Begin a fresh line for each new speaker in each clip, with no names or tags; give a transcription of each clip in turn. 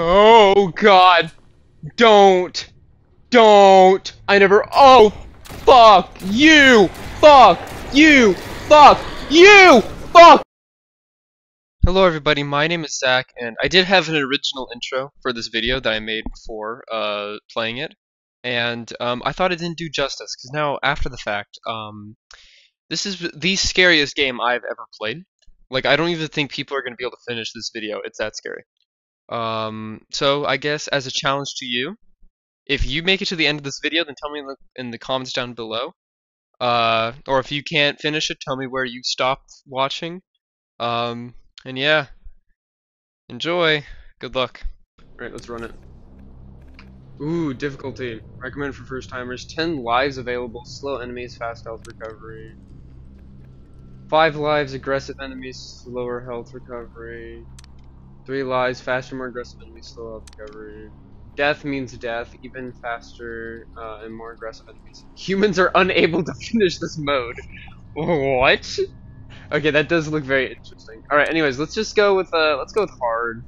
Oh god. Don't. Don't. I never. Oh. Fuck you. Fuck you. Fuck you. Fuck. Hello everybody, my name is Zach, and I did have an original intro for this video that I made before uh, playing it, and um, I thought it didn't do justice, because now, after the fact, um, this is the scariest game I've ever played. Like, I don't even think people are going to be able to finish this video, it's that scary. Um, so, I guess, as a challenge to you, if you make it to the end of this video, then tell me in the, in the comments down below. Uh, or if you can't finish it, tell me where you stopped watching. Um, and yeah, enjoy. Good luck. Alright, let's run it. Ooh, difficulty. Recommend for first timers. 10 lives available. Slow enemies, fast health recovery. 5 lives, aggressive enemies, slower health recovery. 3 lies, faster, more aggressive enemies, slow health recovery. Death means death, even faster uh, and more aggressive enemies. Humans are unable to finish this mode. What? Okay, that does look very interesting. Alright, anyways, let's just go with, uh, let's go with hard.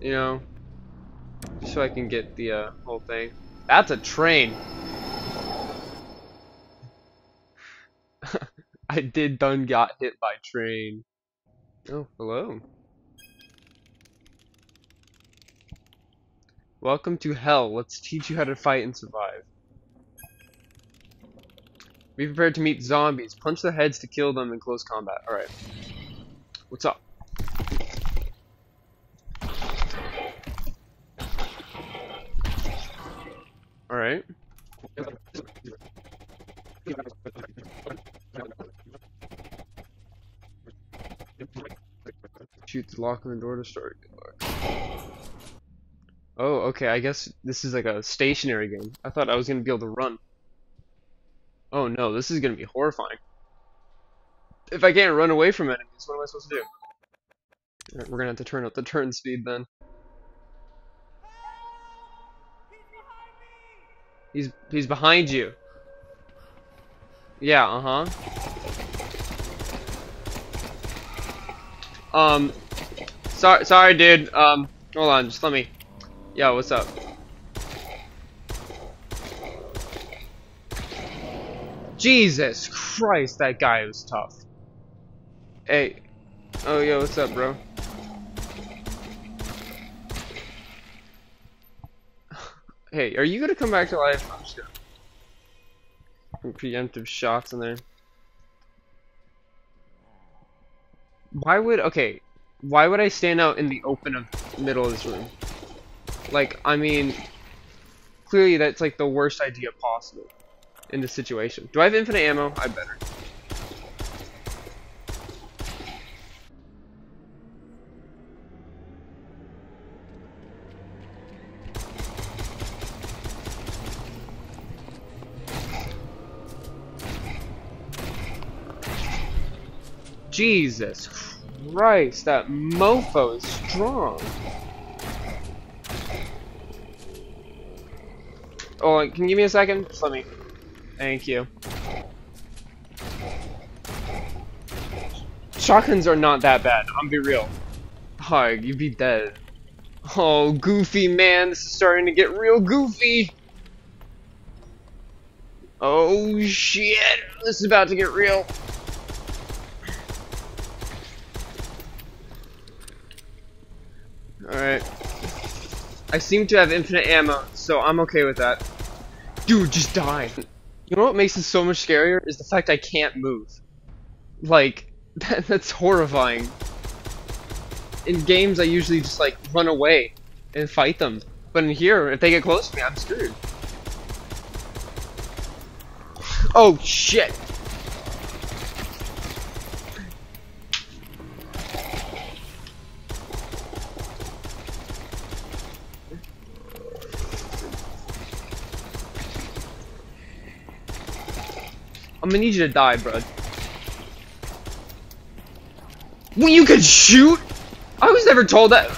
You know? Just so I can get the, uh, whole thing. That's a train! I did done got hit by train. Oh, hello. Welcome to hell. Let's teach you how to fight and survive. Be prepared to meet zombies. Punch their heads to kill them in close combat. Alright. What's up? Alright. Shoot the locker and door to start. Oh, okay, I guess this is like a stationary game. I thought I was gonna be able to run. Oh no, this is gonna be horrifying. If I can't run away from enemies, what am I supposed to do? Right, we're gonna have to turn up the turn speed then. He's he's behind you. Yeah, uh-huh. Um sorry sorry dude. Um hold on, just let me Yo, what's up? Jesus Christ, that guy was tough. Hey. Oh, yo, what's up, bro? hey, are you gonna come back to life? I'm just gonna... Preemptive shots in there. Why would... Okay. Why would I stand out in the open of middle of this room? Like, I mean... Clearly that's like the worst idea possible in this situation. Do I have infinite ammo? I better. Jesus Christ, that mofo is strong. Oh, can you give me a second? Just let me. Thank you. Shotguns are not that bad, I'm be real. Oh, you'd be dead. Oh, goofy man, this is starting to get real goofy. Oh shit, this is about to get real. Alright. I seem to have infinite ammo, so I'm okay with that. Dude, just die. You know what makes this so much scarier is the fact I can't move. Like, that, that's horrifying. In games, I usually just like run away and fight them. But in here, if they get close to me, I'm screwed. Oh shit! I'm gonna need you to die, bro. Well, you can shoot? I was never told that.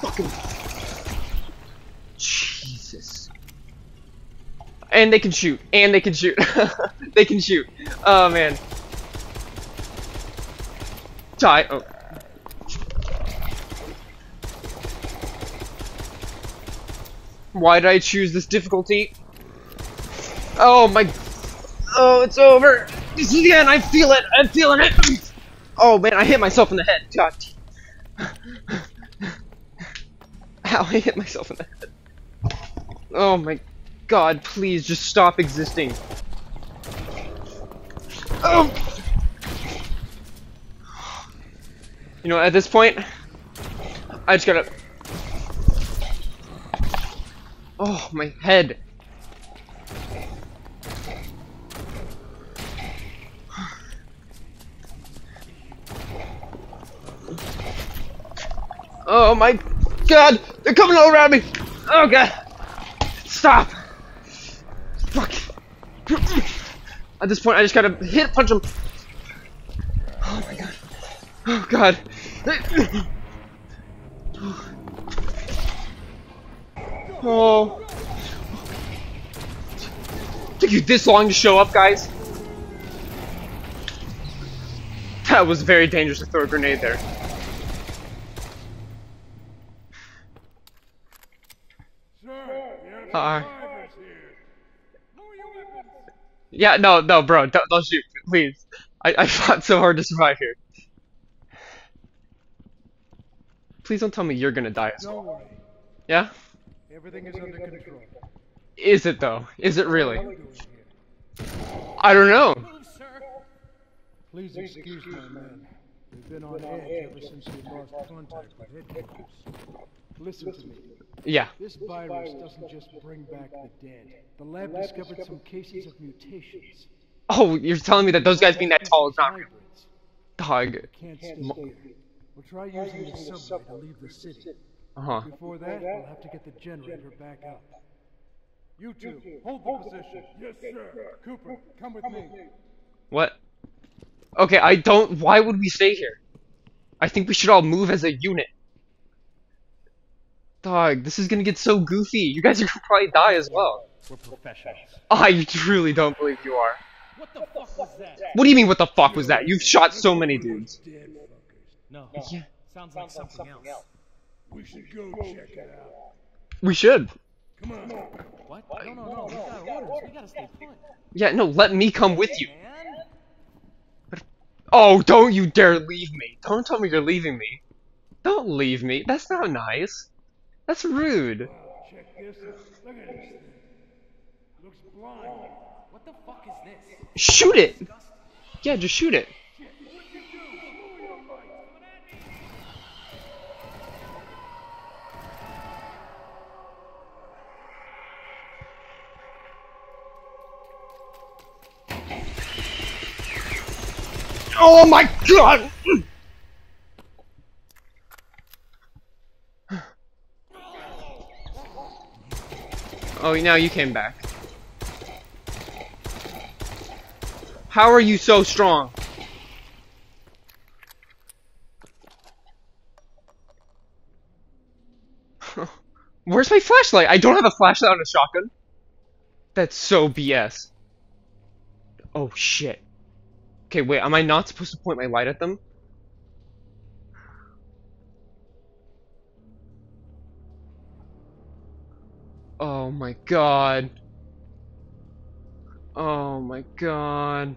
Fucking. Jesus. And they can shoot. And they can shoot. they can shoot. Oh, man. Die. Oh. Why did I choose this difficulty? Oh my... Oh, it's over! This is the end! I feel it! I'm feeling it! Oh man, I hit myself in the head! God. I hit myself in the head. Oh my god, please just stop existing. Oh! You know, at this point, I just gotta... Oh, my head. Oh my god! They're coming all around me! Oh god! Stop! Fuck! At this point, I just gotta hit punch them. Oh my god. Oh god. Oh. Took you this long to show up, guys? That was very dangerous to throw a grenade there. Uh, yeah, no, no, bro, don't, don't shoot, please. I, I fought so hard to survive here. Please don't tell me you're gonna die as well. Yeah?
Everything is under control.
Is it though? Is it really? I don't know.
Please excuse my men. We've been on edge ever since we lost contact with headquarters. Listen to me.
Yeah.
This virus doesn't just bring back the dead. The lab discovered some cases of mutations.
Oh, you're telling me that those guys being that tall is not real. Dog.
Can't stay here. We'll try using the subway to leave the city.
Uh-huh.
Before that, we'll have to get the generator back up. You two, hold the position. Yes, sir. Cooper, come with me.
What? Okay, I don't- why would we stay here? I think we should all move as a unit. Dog, this is gonna get so goofy. You guys are gonna probably die as well.
We're professionals.
I truly don't believe you are.
What the fuck was that?
What do you mean, what the fuck was that? You've shot so many dudes.
No.
Yeah.
Sounds like something else.
We should go check it out.
We should.
Come on.
What? No, no, no. We got orders. We gotta stay put.
Yeah, no, let me come with you. Oh, don't you dare leave me. Don't tell me you're leaving me. Don't leave me. That's not nice. That's rude.
Check this out. Look at this. Looks blind.
What the fuck is this?
Shoot it! Yeah, just shoot it. Oh my god! Oh, now you came back. How are you so strong? Where's my flashlight? I don't have a flashlight on a shotgun. That's so BS. Oh shit. Okay, wait, am I not supposed to point my light at them? Oh my god. Oh my god.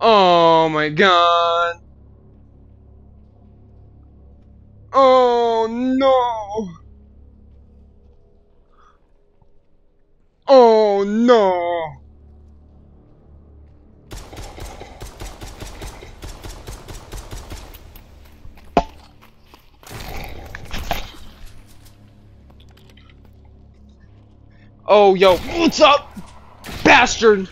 Oh my god. Oh no. Oh no. Oh, yo, what's up, bastard?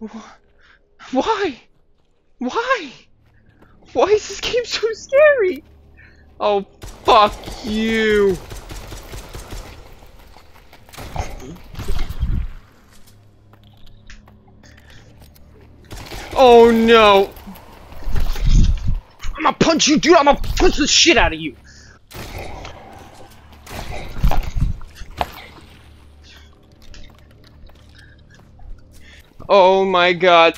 Wh- Why? Why? Why is this game so scary? Oh, fuck you. Oh no. I'm gonna punch you, dude. I'm gonna punch the shit out of you. Oh my god.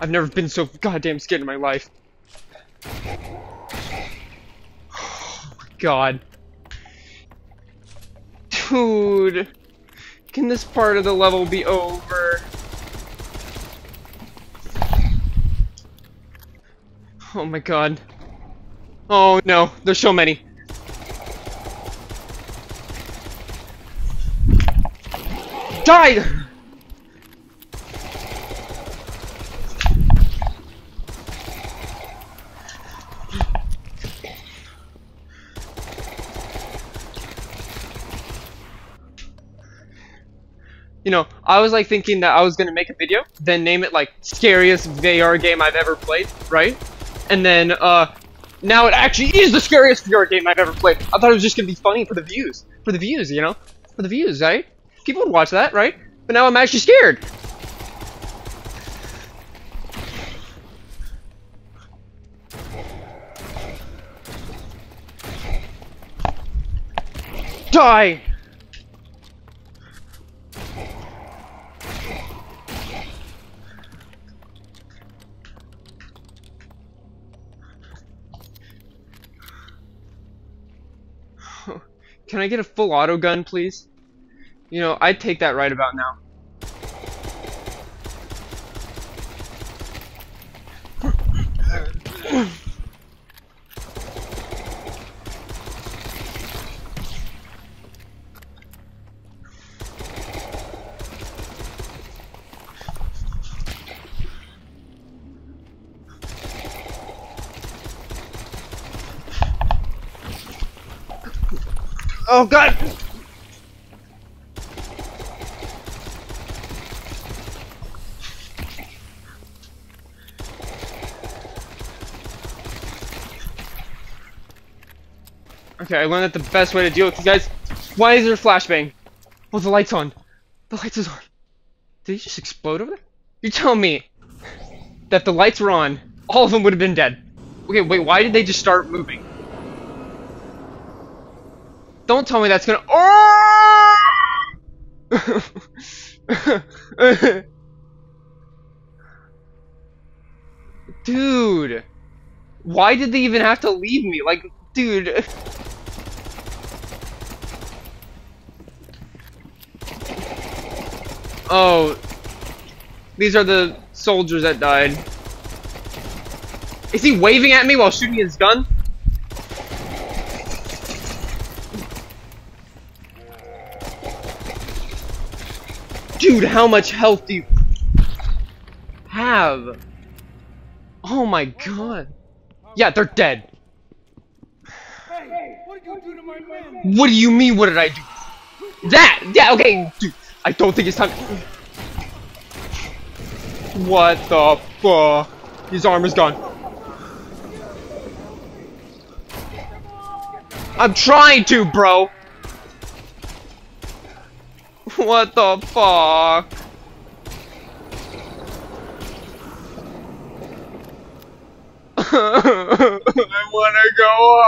I've never been so goddamn scared in my life. Oh my god. Dude. Can this part of the level be over? Oh my god. Oh no, there's so many. Die! You know, I was like thinking that I was gonna make a video, then name it like scariest VR game I've ever played, right? And then, uh, now it actually is the scariest VR game I've ever played. I thought it was just gonna be funny for the views. For the views, you know? For the views, right? People would watch that, right? But now I'm actually scared. Die! Can I get a full auto gun, please? You know, I'd take that right about now. Oh god! Okay, I learned that the best way to deal with these guys. Why is there a flashbang? Well, the light's on. The lights is on. Did he just explode over there? You tell me that the lights were on, all of them would have been dead. Okay, wait, why did they just start moving? Don't tell me that's gonna. Oh! dude, why did they even have to leave me? Like, dude. Oh, these are the soldiers that died. Is he waving at me while shooting his gun? Dude, how much health do you have? Oh my god. Yeah, they're dead.
Hey, what did you do to my men?
What do you mean, what did I do? That! Yeah, okay, dude, I don't think it's time. What the fuck? His arm is gone. I'm trying to, bro! What the fuck? I wanna go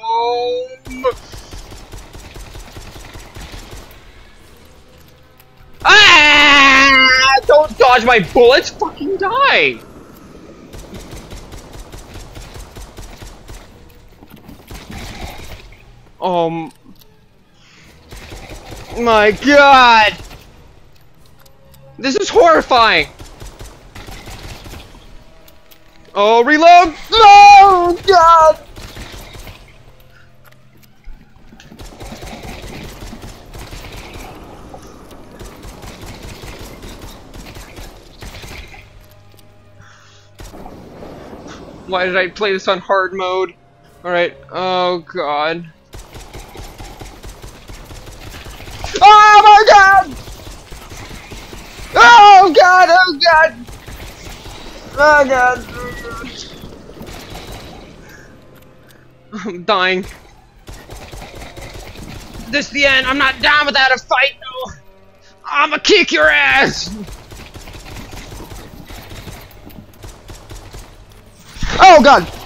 home. Ah! Don't dodge my bullets! Fucking die! Um. My god! This is horrifying! Oh, reload! No! God! Why did I play this on hard mode? Alright, oh god. Oh my god! Oh god, oh god! Oh god. I'm dying. This the end. I'm not down without a fight, no. I'ma kick your ass! Oh god!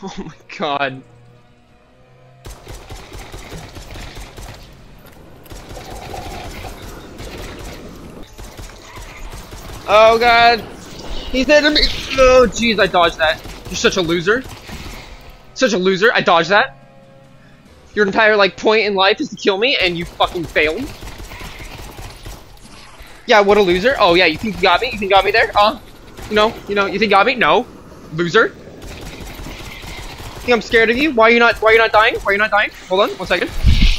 Oh my god. Oh god. He's hitting me. Oh jeez, I dodged that. You're such a loser. Such a loser. I dodged that. Your entire like point in life is to kill me, and you fucking failed. Yeah, what a loser. Oh yeah, you think you got me? You think you got me there? Uh, you know, you know, you think you got me? No, loser. Think I'm scared of you? Why are you not? Why are you not dying? Why are you not dying? Hold on, one second.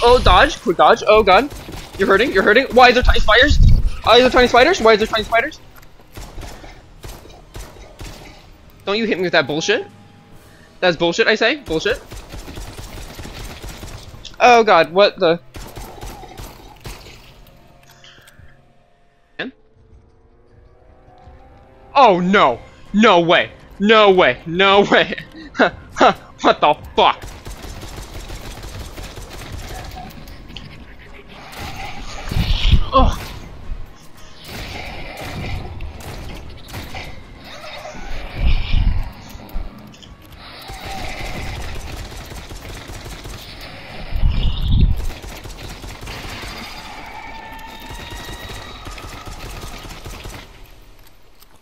Oh, dodge, quick dodge. Oh god, you're hurting. You're hurting. Why is there tiny spiders? Why is there tiny spiders? Why is there tiny spiders? Don't you hit me with that bullshit? That's bullshit, I say. Bullshit. Oh god, what the? Oh no! No way! No way! No way! what the fuck? Oh.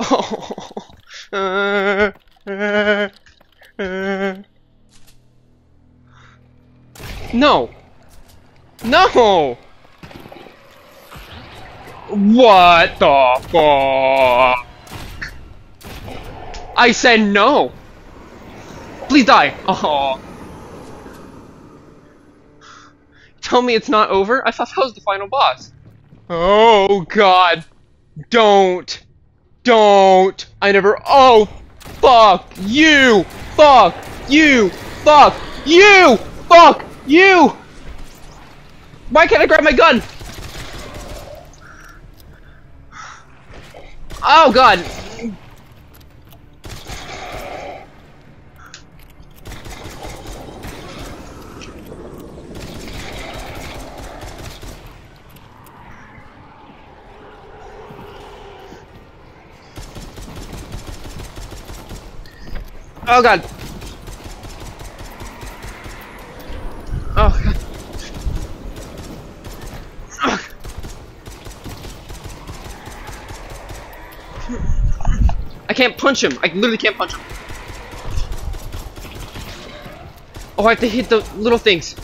No. No. What the fuck? I said no. Please die. Oh. Tell me it's not over? I thought that was the final boss. Oh god. Don't. Don't! I never- Oh! Fuck you! Fuck you! Fuck you! Fuck you! Why can't I grab my gun? Oh god! Oh god. Oh god. I can't punch him. I literally can't punch him. Oh, I have to hit the little things.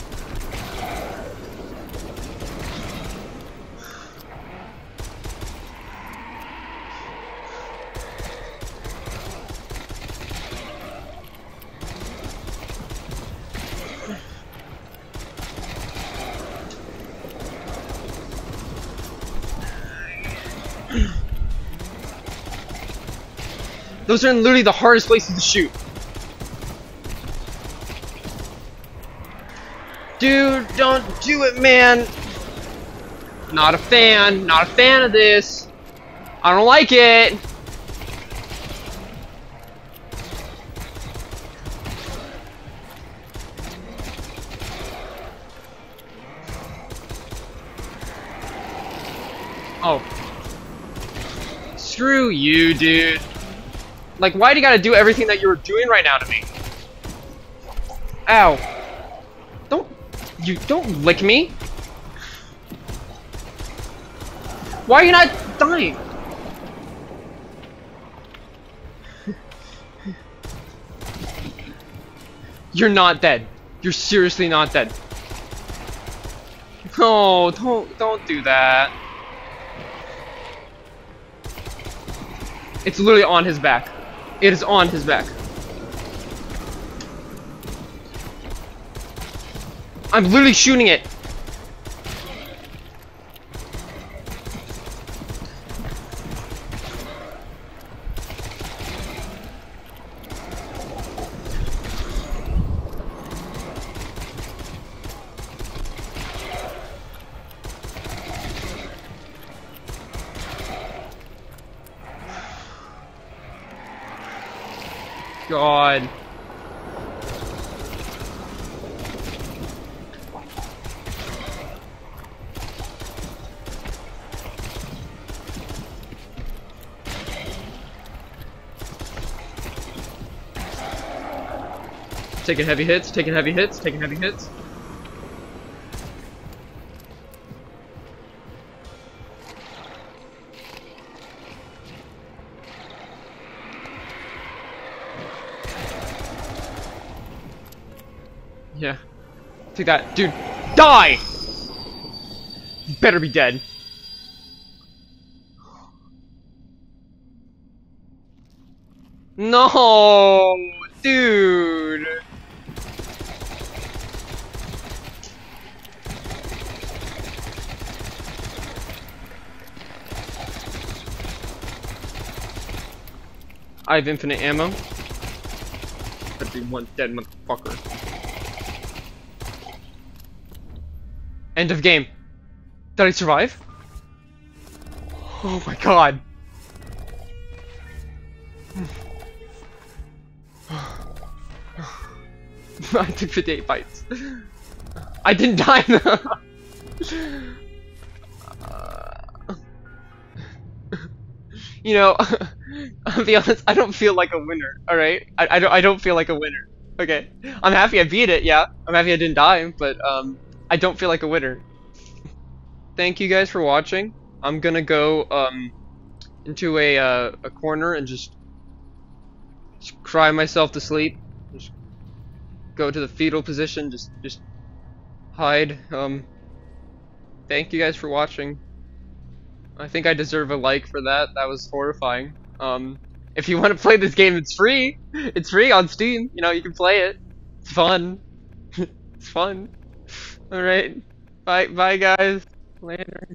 Those are literally the hardest places to shoot. Dude, don't do it, man. Not a fan. Not a fan of this. I don't like it. Oh. Screw you, dude. Like, why do you gotta do everything that you're doing right now to me? Ow. Don't, you, don't lick me. Why are you not dying? You're not dead. You're seriously not dead. No, don't, don't do that. It's literally on his back. It is on his back. I'm literally shooting it. Taking heavy hits, taking heavy hits, taking heavy hits. Yeah. Take that. Dude, die! You better be dead. No! Dude! I have infinite ammo. Better be one dead motherfucker. End of game. Did I survive? Oh my god. I took 58 bites. I didn't die though. Uh, you know, I'll be honest, I don't feel like a winner, alright? I, I, don't, I don't feel like a winner, okay? I'm happy I beat it, yeah. I'm happy I didn't die, but um, I don't feel like a winner. Thank you guys for watching. I'm gonna go um, into a, uh, a corner and just, just cry myself to sleep. Just go to the fetal position, just, just hide. Um, thank you guys for watching. I think I deserve a like for that. That was horrifying. Um, if you want to play this game, it's free. It's free on Steam. You know, you can play it. It's fun. it's fun. All right. Bye, bye, guys. Later.